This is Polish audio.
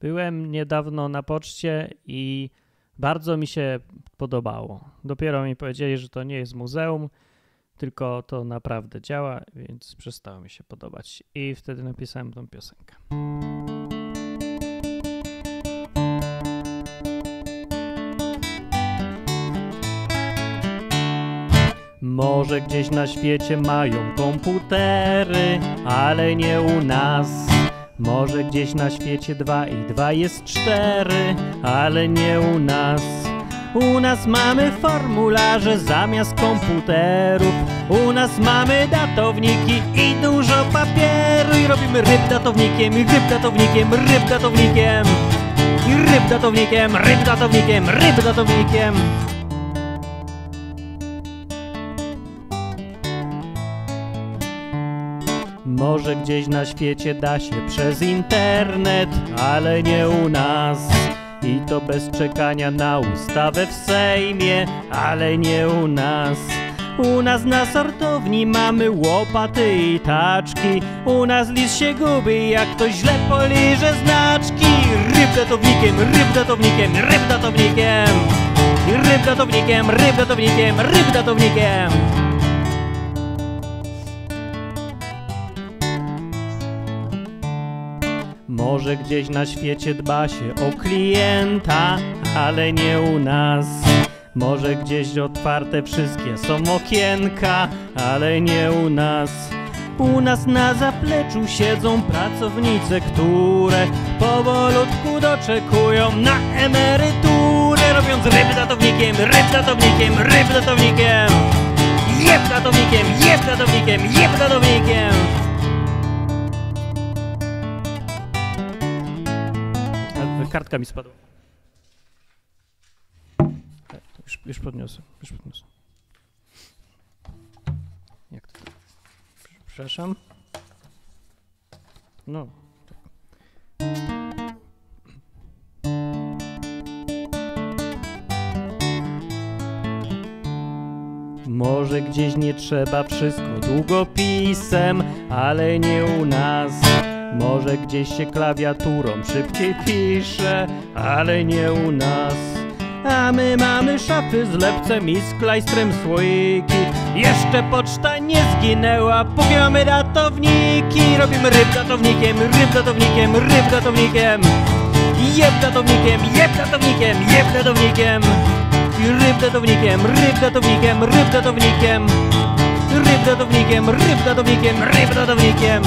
Byłem niedawno na poczcie i bardzo mi się podobało. Dopiero mi powiedzieli, że to nie jest muzeum, tylko to naprawdę działa, więc przestało mi się podobać. I wtedy napisałem tą piosenkę. Może gdzieś na świecie mają komputery, ale nie u nas. Może gdzieś na świecie dwa i dwa jest cztery, ale nie u nas. U nas mamy formularze zamiast komputerów. U nas mamy datowniki i dużo papieru. I robimy ryb datownikiem, i ryb datownikiem, ryb datownikiem. I ryb datownikiem, ryb datownikiem, ryb datownikiem. Może gdzieś na świecie da się przez internet, ale nie u nas. I to bez czekania na ustawę w Sejmie, ale nie u nas. U nas na sortowni mamy łopaty i taczki. U nas lis się gubi, jak ktoś źle poliże znaczki. Ryb datownikiem, ryb datownikiem, ryb datownikiem. Ryb datownikiem, ryb datownikiem, ryb datownikiem. Może gdzieś na świecie dba się o klienta, ale nie u nas. Może gdzieś otwarte wszystkie są okienka, ale nie u nas. U nas na zapleczu siedzą pracownice, które powolutku doczekują na emeryturę, robiąc ryb datownikiem, ryb datownikiem, ryb datownikiem. Jeb datownikiem, jeb datownikiem, jeb datownikiem. A, Kartka mi spadła. E, Już, już podniosłem, już podniosłem. Jak to? Przepraszam. No. tak. Może gdzieś nie trzeba wszystko długopisem, ale nie u nas. Może gdzieś się klawiaturą szybciej pisze, ale nie u nas. A my mamy szafy z lepcem i z klajstrem słoiki. Jeszcze poczta nie zginęła, póki mamy datowniki. Robimy ryb datownikiem, ryb datownikiem, ryb datownikiem. Jeb datownikiem, jeb datownikiem, jeb datownikiem. I ryb datownikiem, ryb datownikiem, ryb datownikiem. Ryb datownikiem, ryb datownikiem, ryb datownikiem.